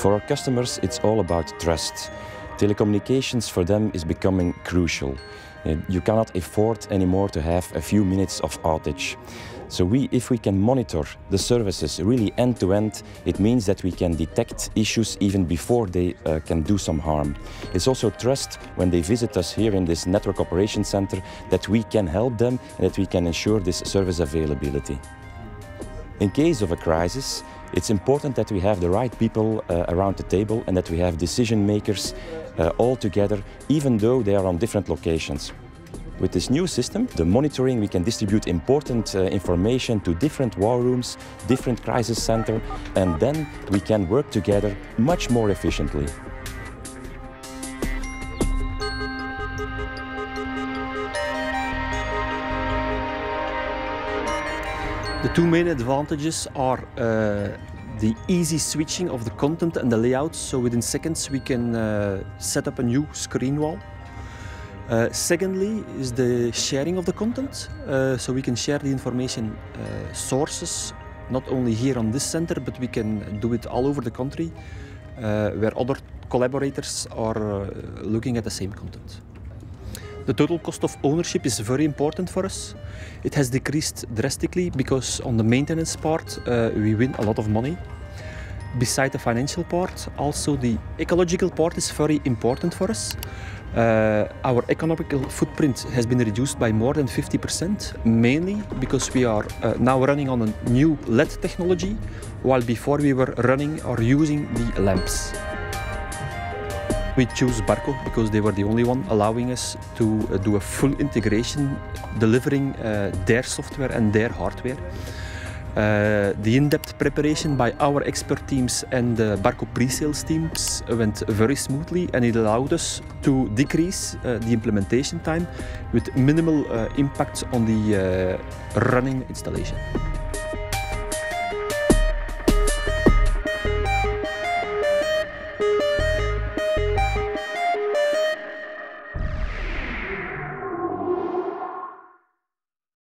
For our customers, it's all about trust. Telecommunications for them is becoming crucial. Uh, you cannot afford anymore to have a few minutes of outage. So we, if we can monitor the services really end to end, it means that we can detect issues even before they uh, can do some harm. It's also trust when they visit us here in this network operations center that we can help them and that we can ensure this service availability. In case of a crisis, it's important that we have the right people uh, around the table and that we have decision makers uh, all together, even though they are on different locations. With this new system, the monitoring, we can distribute important uh, information to different war rooms, different crisis center, and then we can work together much more efficiently. The two main advantages are uh, the easy switching of the content and the layout. So within seconds we can uh, set up a new screen wall uh, secondly is the sharing of the content. Uh, so we can share the information uh, sources, not only here on this center, but we can do it all over the country uh, where other collaborators are uh, looking at the same content. The total cost of ownership is very important for us. It has decreased drastically because on the maintenance part uh, we win a lot of money. Beside the financial part, also the ecological part is very important for us. Uh, our economical footprint has been reduced by more than 50%, mainly because we are uh, now running on a new LED technology, while before we were running or using the lamps. We choose Barco because they were the only one allowing us to uh, do a full integration, delivering their software and their hardware. Uh, the in-depth preparation by our expert teams and the Barco pre-sales teams went very smoothly and it allowed us to decrease uh, the implementation time with minimal uh, impact on the running installation.